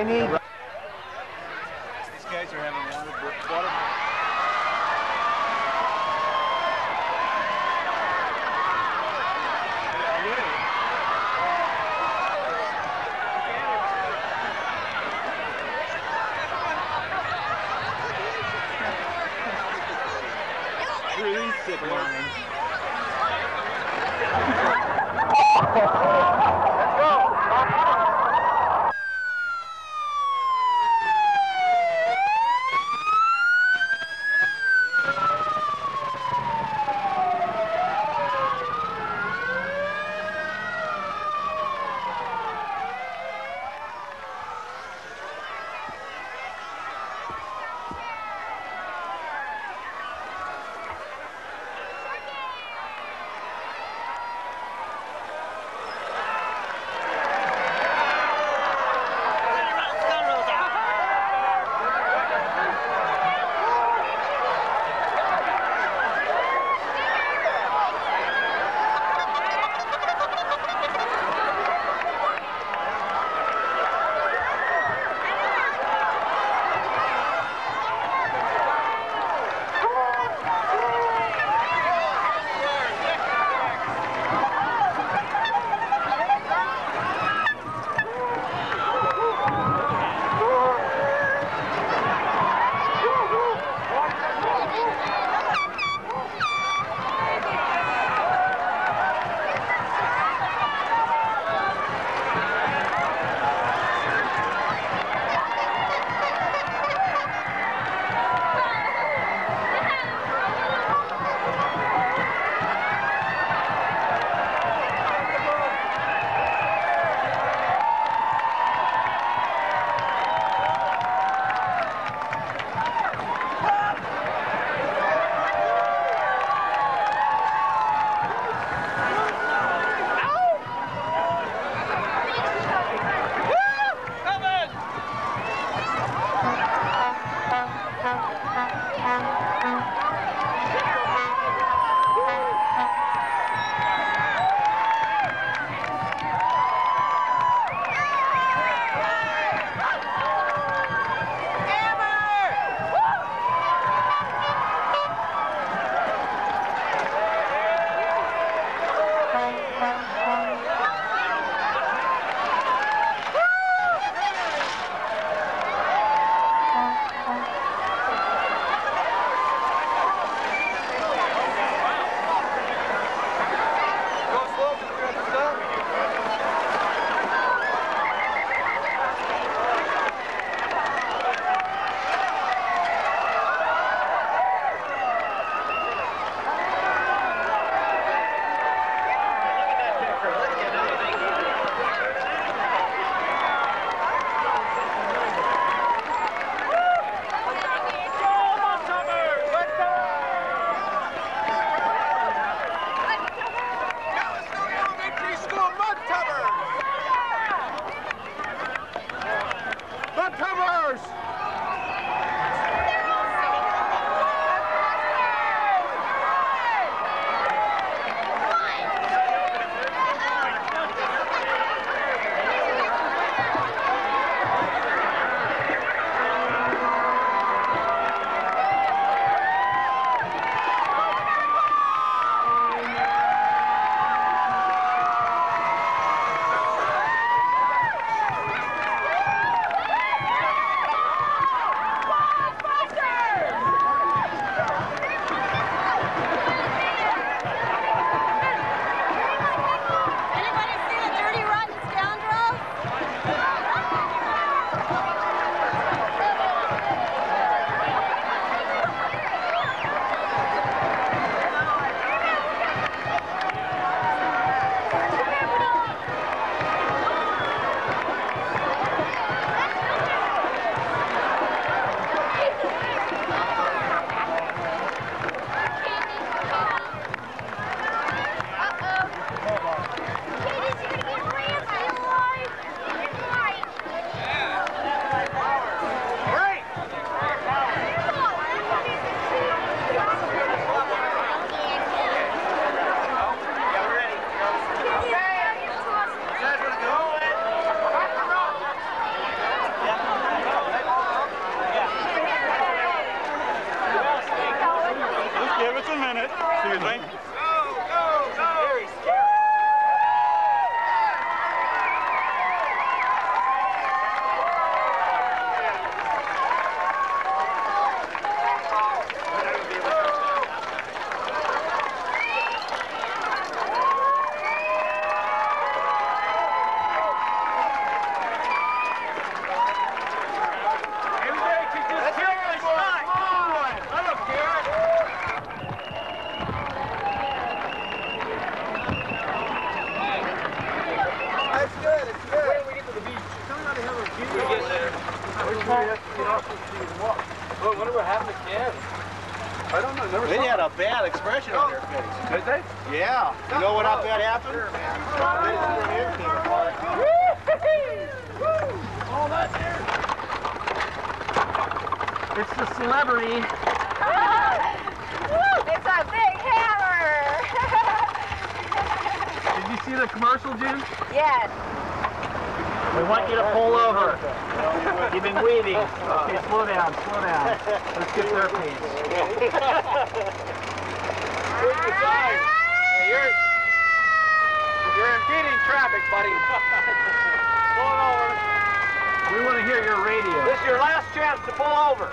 I need, celebrity. It's a big hammer! Did you see the commercial, Jim? yes. We want you to pull over. You've been weaving. Okay, slow down, slow down. Let's get their pace. You're, you're impeding traffic, buddy. Pull over. We want to hear your radio. This is your last chance to pull over.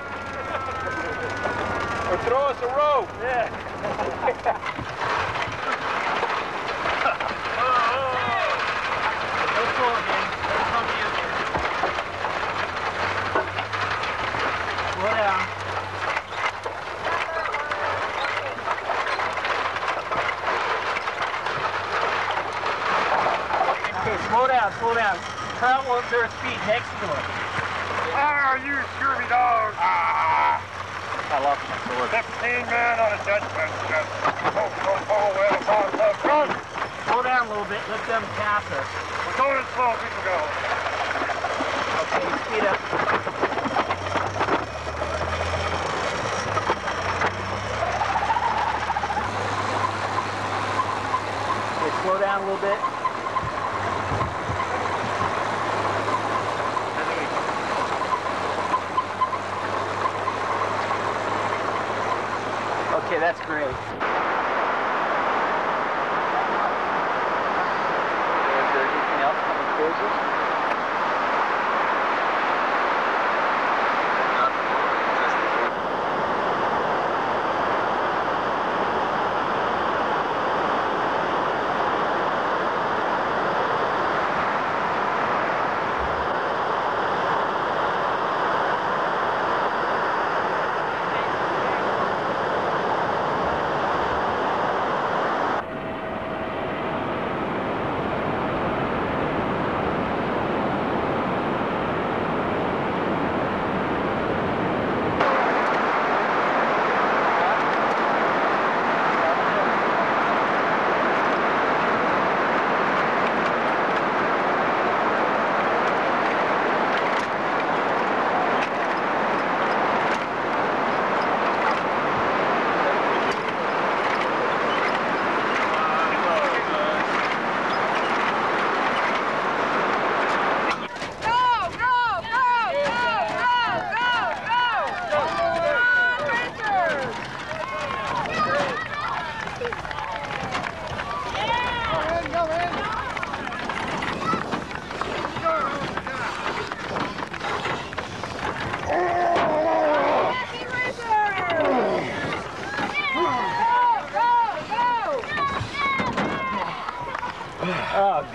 Or throw us a rope. Don't slow it, man. Don't come in. Slow down. Okay, slow down, slow down. Travel at their speed next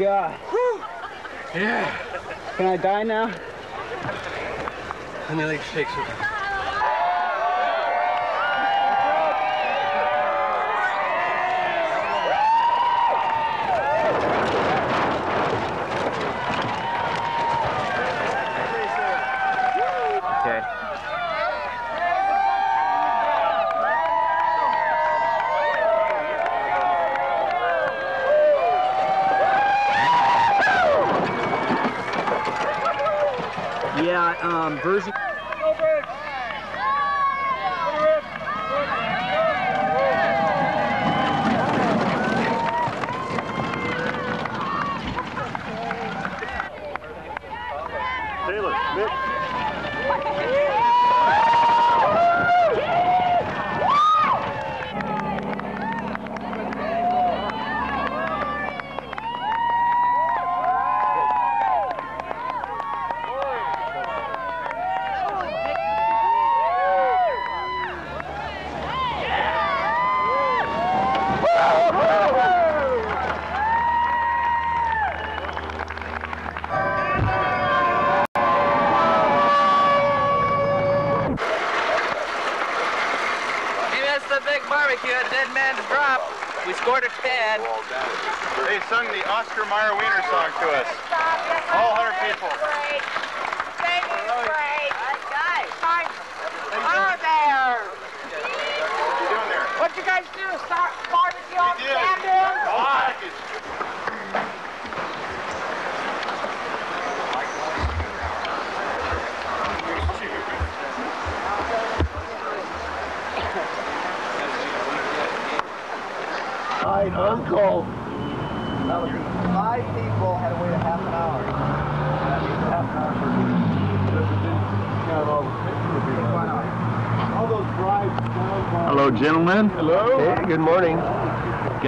God. Yeah. Can I die now? The leg shakes. Okay.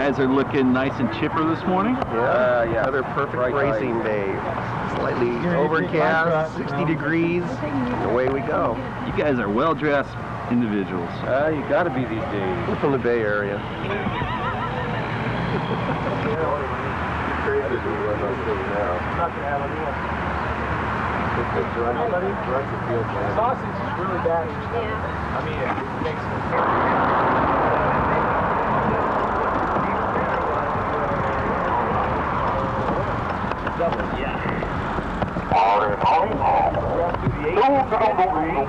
Guys are looking nice and chipper this morning. Yeah, yeah. Another perfect racing day. Slightly overcast, 60 degrees. Away we go. You guys are well-dressed individuals. Uh, you got to be these days. We're from the Bay Area. Sausage is really bad. I mean, it makes Morning.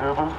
Oh,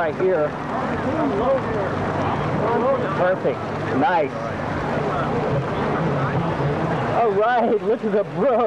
right here. Perfect. Nice. All right, look at the brook.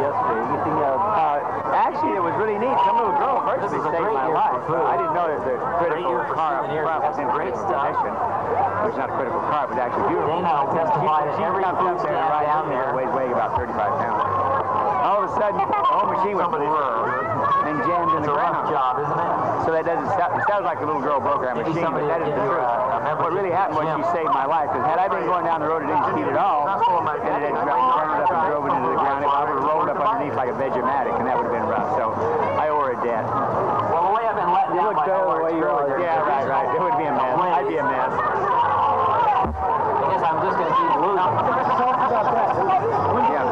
Yesterday. Anything uh, Uh, actually, it was really neat. Some little girl virtually saved my life. I didn't know that the critical car up front was in great condition. It was not a critical car, it was actually beautiful. Dana will testify that She every comes up there stand right down there, there- weighs weighing about 35 pounds. All of a sudden, the whole machine went and jammed in the ground. job, isn't it? So that doesn't sound, it sounds like a little girl broke our machine, but that isn't the truth. a- a membership What really happened was she saved my life, because had I been going down the road and didn't speed at all, and it had burned up and drove it into the ground, I would have rolled up underneath like a Vegematic, and that would have been rough. So I a debt. Well, the way I've been let down by the Hobart way you are. Yeah, right, right. It would be a mess. I'd be a mess. I guess I'm just going to keep losing. Yeah.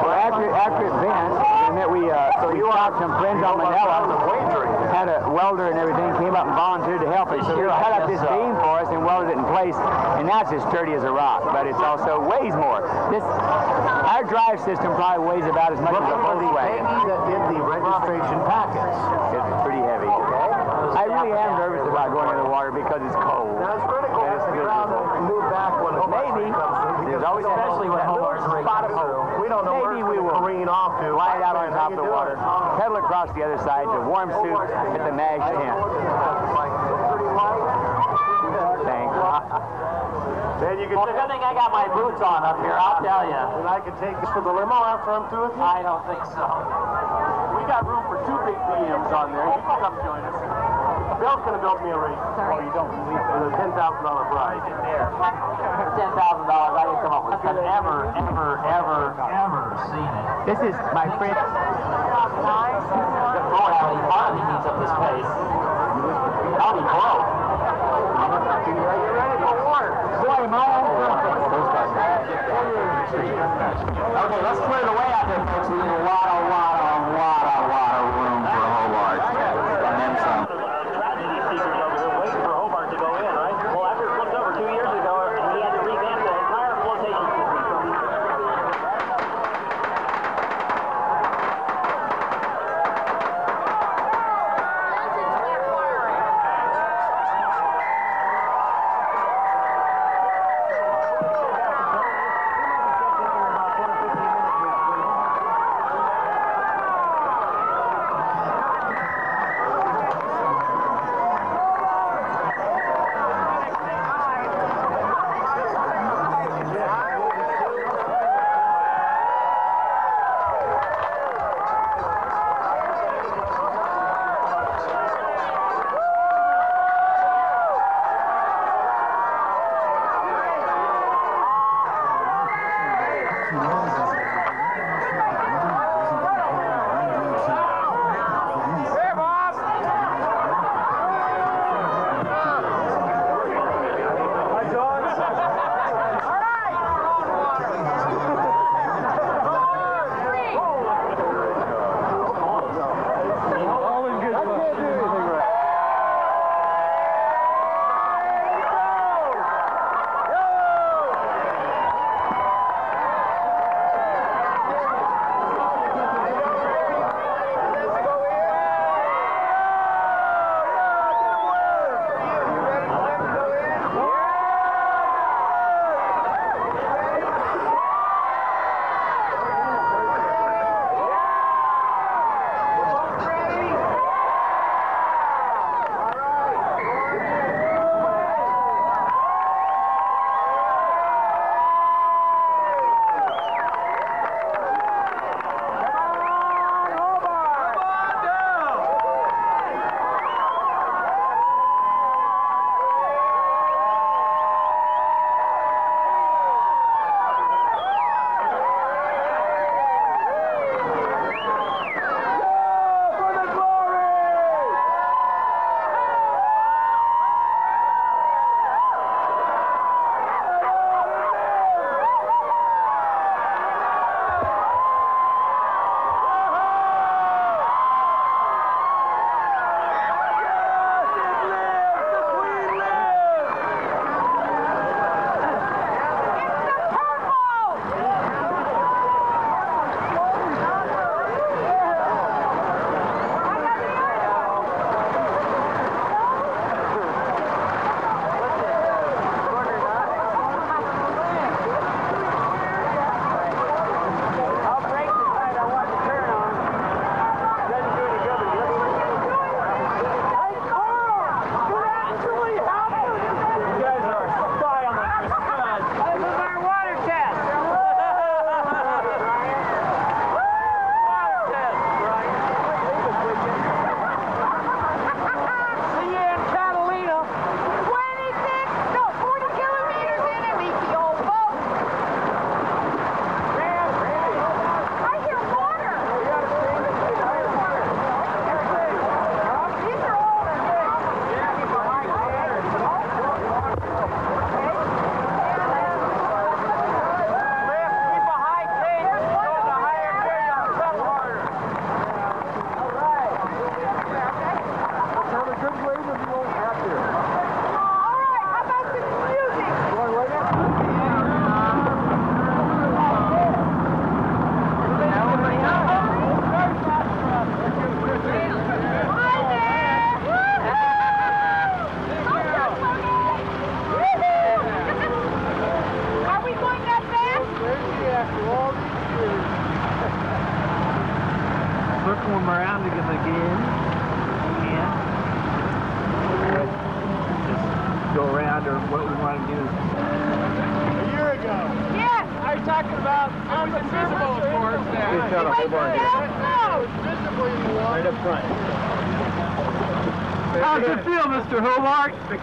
Well, after, after event, and that we, uh, so we stopped some friends on Manila, had a welder and everything, came up and volunteered to help us. So they cut up this beam for us and welded it in place, and that's as sturdy as a rock, but it's also weighs more. This, our drive system probably weighs about as much as a Foley wagon. that did the registration packets. It's pretty heavy. I really am nervous about going in the water because it's cold. Now it's critical And it's to get around miserable. and move back when Maybe. Street comes through. There's always Especially when that Hobart's spot of hope. We don't know Maybe where we will careen off to. Glide out on top of the water, pedal across the other side to warm suit at the MASH tent. Then you can Well, it's good thing I got my boots on up here, I'll tell you. And I can take this for the limo after I'm through with you. I don't think so. We got room for two big BMs on there. You can come join us. Bill's gonna build me a rig. Sorry. Oh, you don't believe it. a ten thousand dollar prize. For ten thousand dollars, I didn't come up with. I've ever, ever, ever, ever seen it. This is my friend. The boy, how many quantity needs up this place? I'll be broke. Boy, my Okay, let's clear the way out there, folks.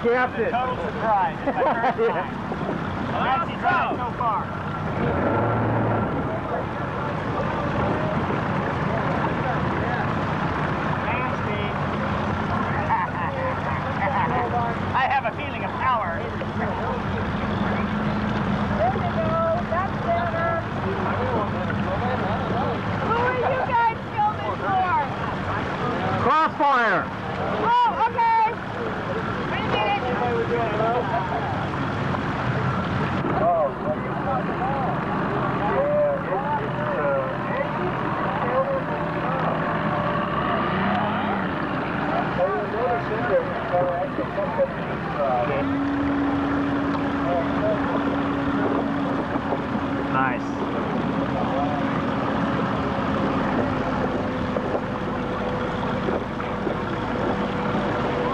Captain. Total surprise. It's my first time. Fancy drive so far. Thanks, Steve. I have a feeling of power. There you go. That's better. Who are you guys filming for? Crossfire. Oh, okay. Wait a minute. Nice.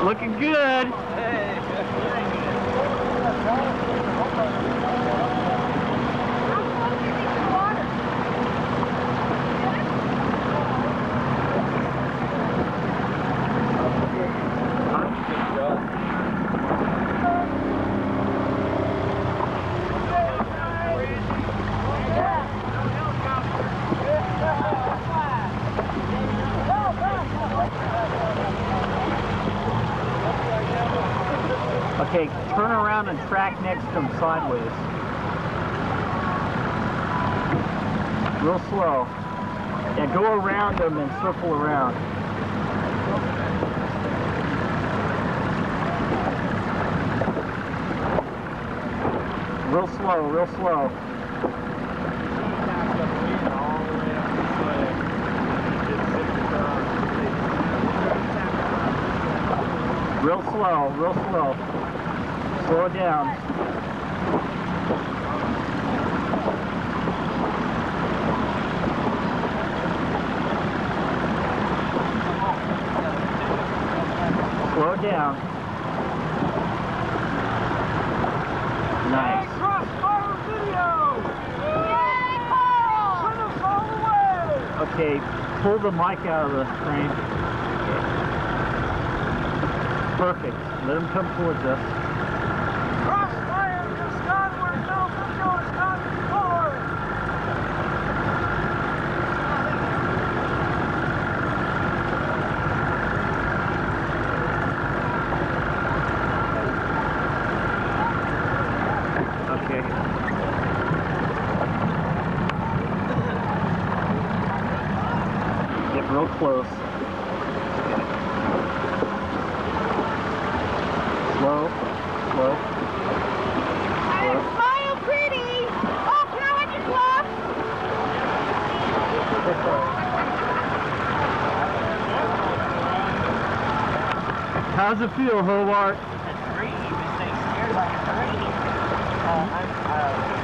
Looking good. Okay, track next to them sideways. Real slow. Yeah, go around them and circle around. Real slow, real slow. Real slow, real slow. Slow down. Slow down. Nice. Okay, pull the mic out of the frame. Perfect. Let him come towards us. Crossfire just gone where no video has gone before. Okay. Get real close. Slow, slow. Hey, smile pretty. Oh, can I watch your gloves? How's it feel, Hobart?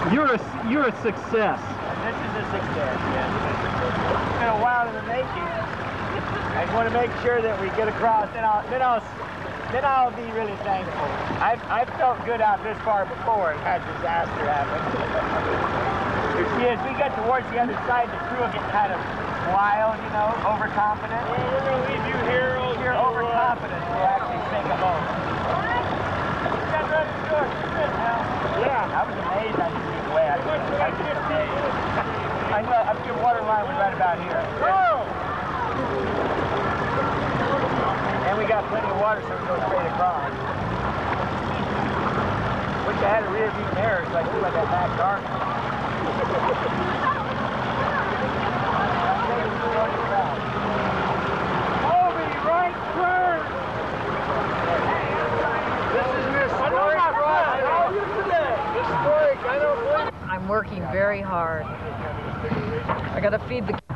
You're a you're a success. This is a success, yes. It's been a while in the making. I just want to make sure that we get across, then I'll, then I'll, then I'll be really thankful. I've, I've felt good out this far before and had disaster happen. you see, as we get towards the other side, the crew will get kind of wild, you know, overconfident. Well, we're going to leave you here. If you're overconfident, we'll Yeah. I was amazed I didn't get away. I was, amazed. I know, I the water line was right about here. And we got plenty of water so we go straight across. Wish I had a rear view mirror so I could see what that back dark. Obi, right turn. This is Miss Story. How are you today? Miss Story, I don't believe I'm working very hard. I gotta feed the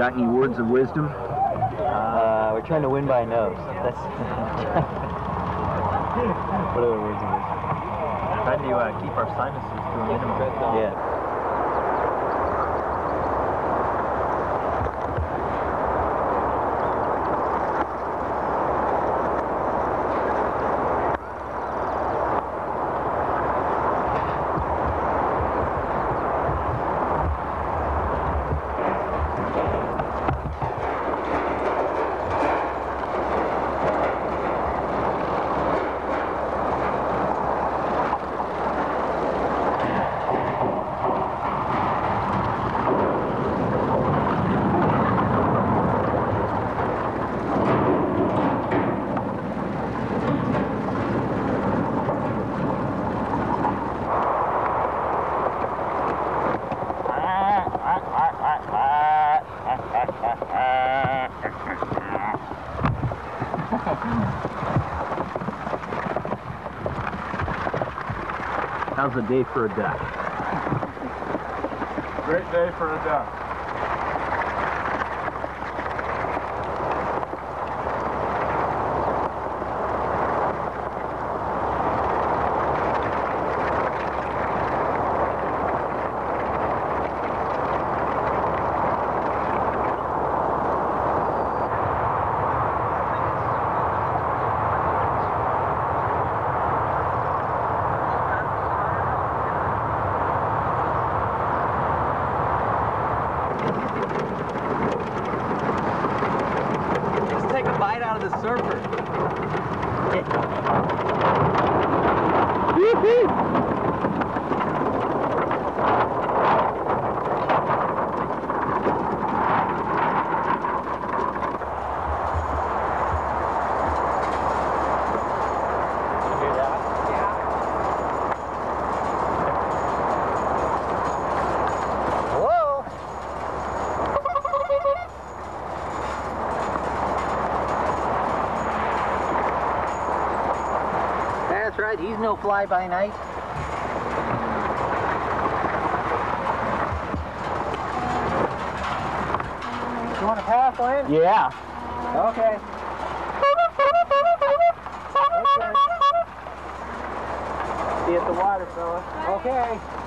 got any words of wisdom? Uh, we're trying to win by nose. That's what are the words of wisdom? Trying to uh, keep our sinuses to a minimum. Yeah. How's a day for a duck? Great day for a duck. no fly-by-night. You want to pass, Lynn? Yeah. Okay. See you at the water, fella. Okay.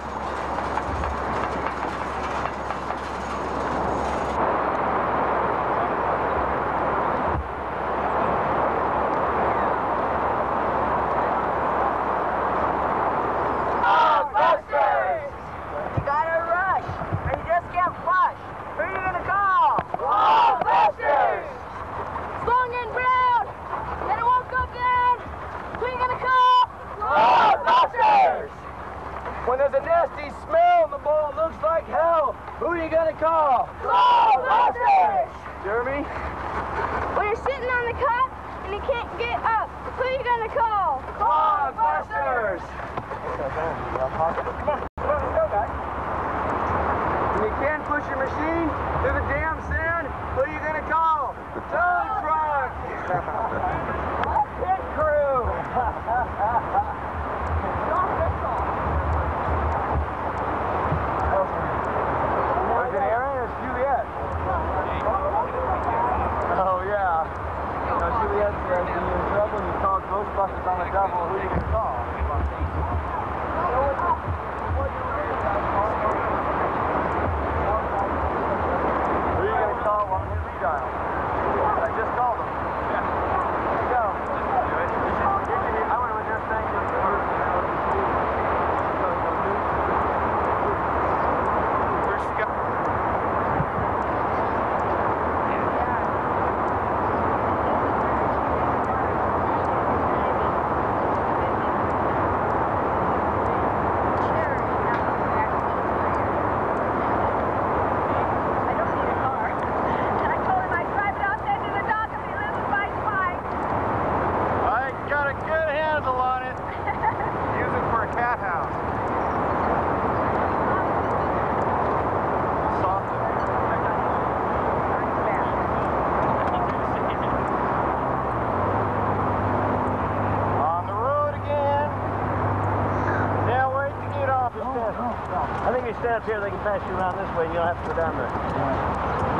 Up here, they can pass you around this way, and you don't have to go down there.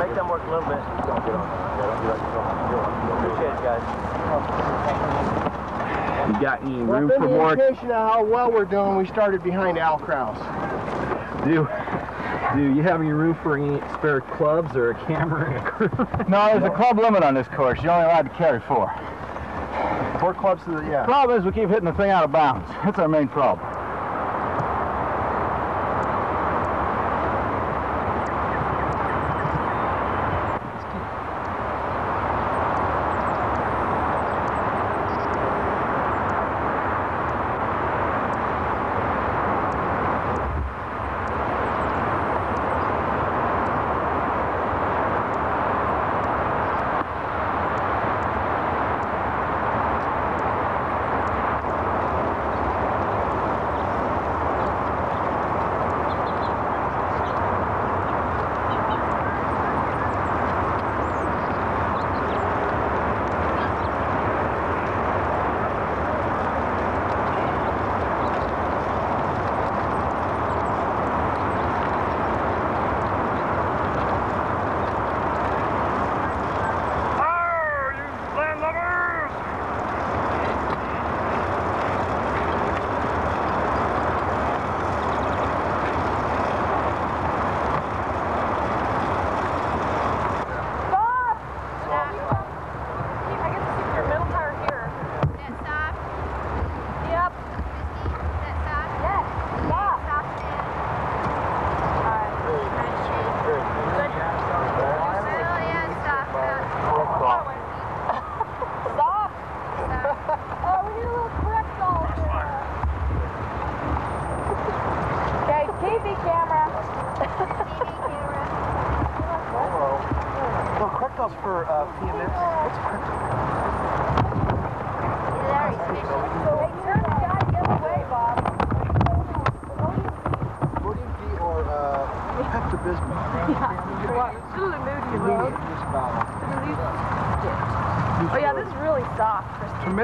Make them work a little bit. Appreciate it, guys. You got any Well, room if for any more? indication of how well we're doing, we started behind Al Kraus. Do do you have any room for any spare clubs or a camera and a crew? No, there's a club limit on this course. You're only allowed to carry four. Four clubs to the, yeah. Problem is we keep hitting the thing out of bounds. That's our main problem.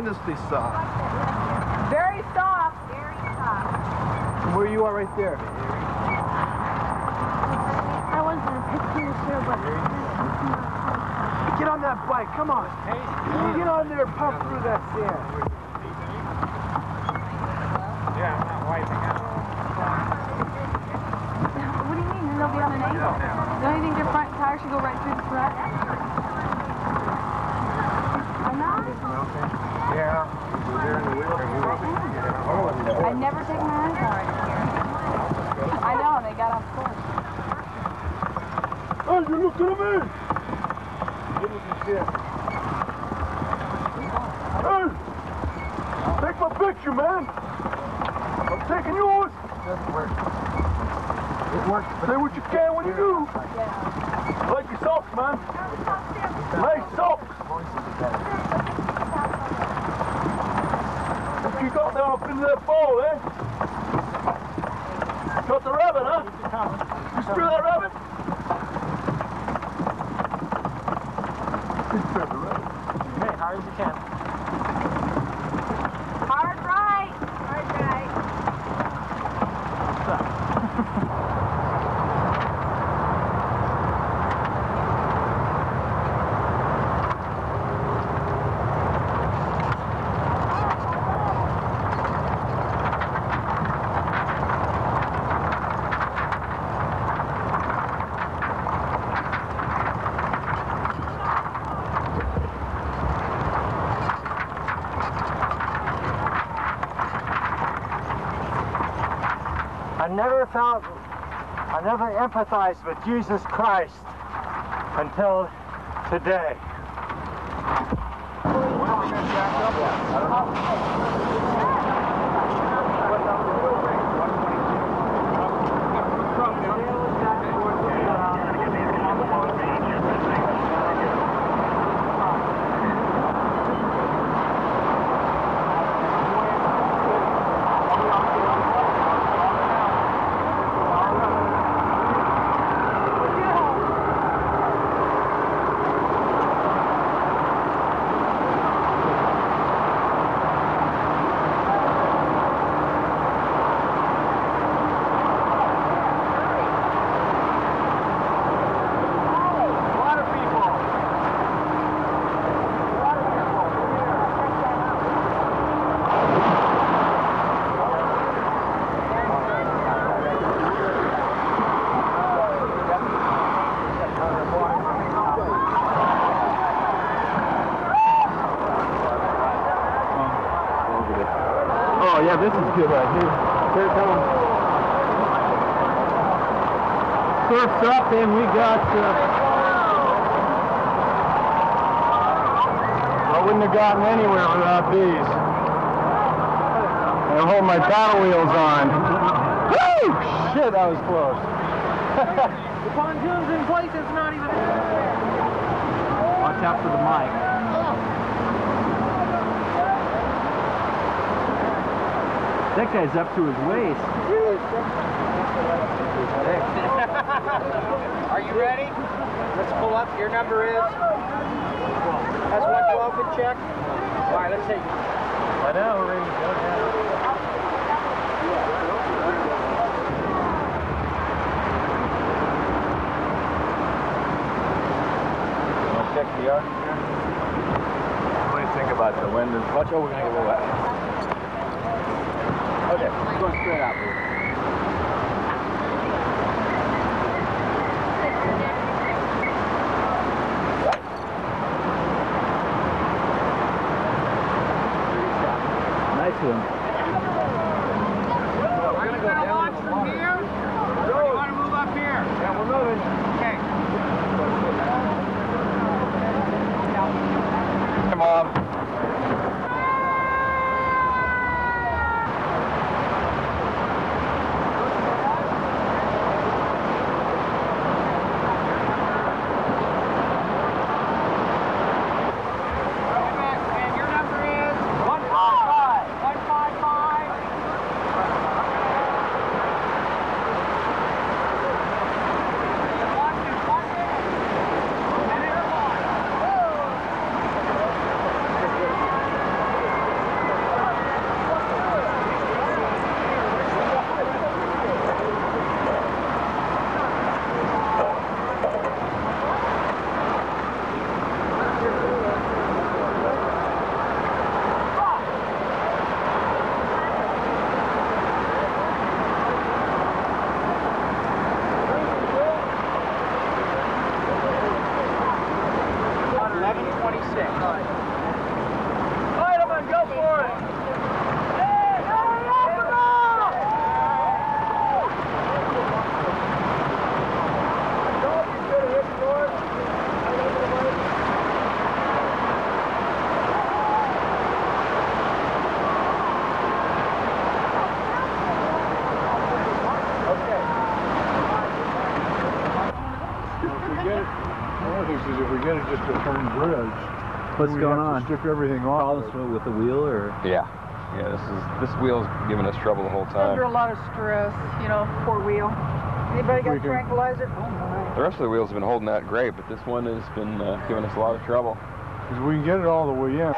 Tremendously soft. Very soft. Very soft. From where you are right there. I wasn't a picture sure, but Get on that bike, come on. Get on there and pump through that sand. what do you mean? They'll be on an angle. Don't you think their front tire should go right through the front? I'm not. Yeah. I never take my eyes off it. I know, and they got off course. Hey, you look at me! Give me some shit. Hey! Take my picture, man! I'm taking yours! It Doesn't work. It works. Say what you can when you do. Like your socks, man. Nice socks. What you got down up into that ball, eh? Got the rabbit, huh? Screw that rabbit? Hey, hard as you can. Hard right. Hard right. I never empathized with Jesus Christ until today. Up, and we got. Uh, I wouldn't have gotten anywhere without these. I hold my paddle wheels on. Woo! Shit, that was close. The pontoon's in place, it's not even... Watch out for the mic. That guy's up to his waist. Are you ready? Let's pull up. Your number is? Has one go open check? All right, let's see. I know, we're ready to go now. check the arc. What do you think about the wind? Watch out, we're gonna get a little wet. Straight out. Nice one. Are you going to launch from here? Or you want to move up here? Yeah, we're moving. Okay. Come on. And your number is? 155. 155. Eleven twenty-six. Heidemann, go for it! One of the things is if we get it just a turn bridge, What's we going have on? to strip everything off. Problems with the wheel or? Yeah. Yeah, this is this wheel's giving us trouble the whole time. Under a lot of stress, you know, poor wheel. Anybody got a tranquilizer? Oh my. The rest of the wheels have been holding that great, but this one has been uh, giving us a lot of trouble. Because we can get it all the way in.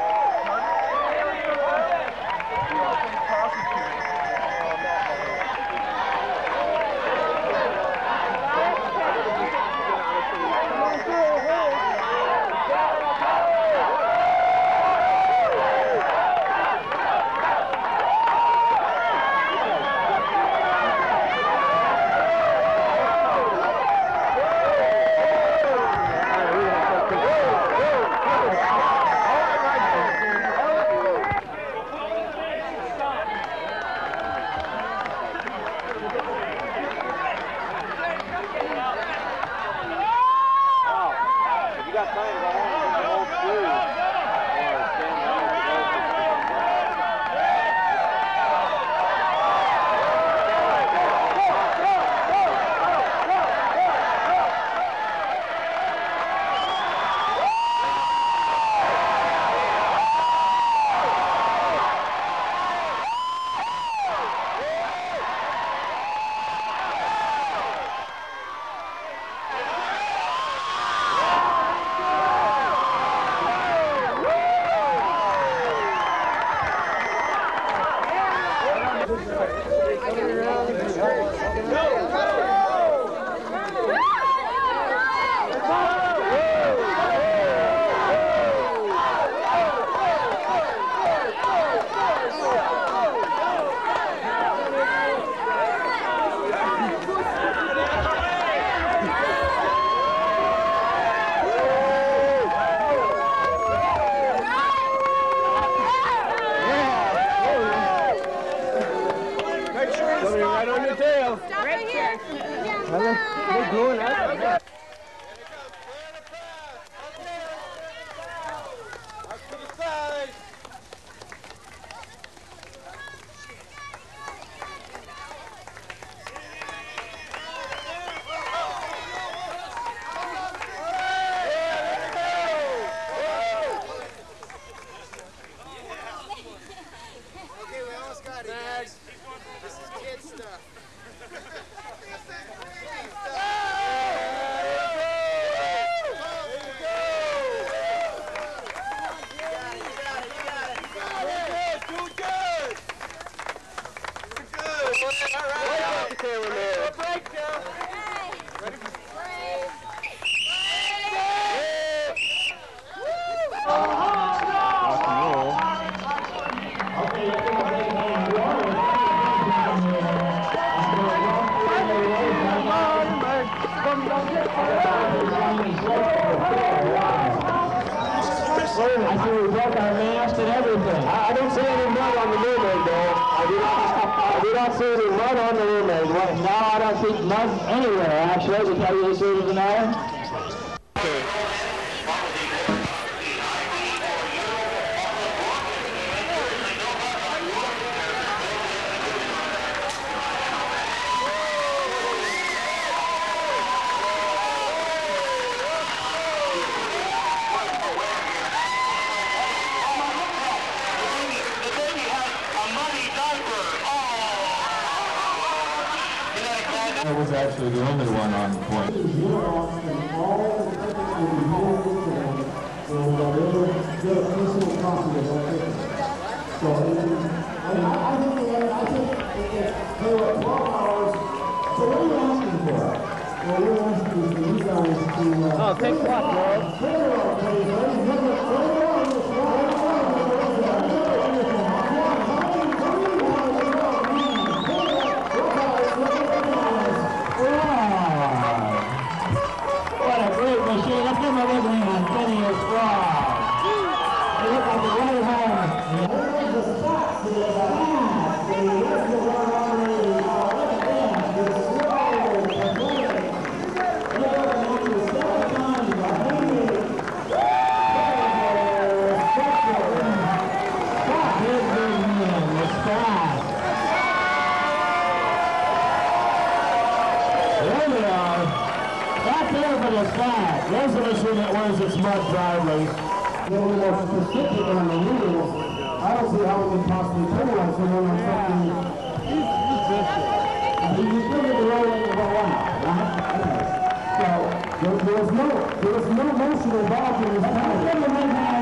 North Carolina. the I don't see how we can possibly penalize someone on something. He's still in the role of the one. So there, there, was no, there was no motion involved in this.